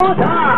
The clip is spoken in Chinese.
我操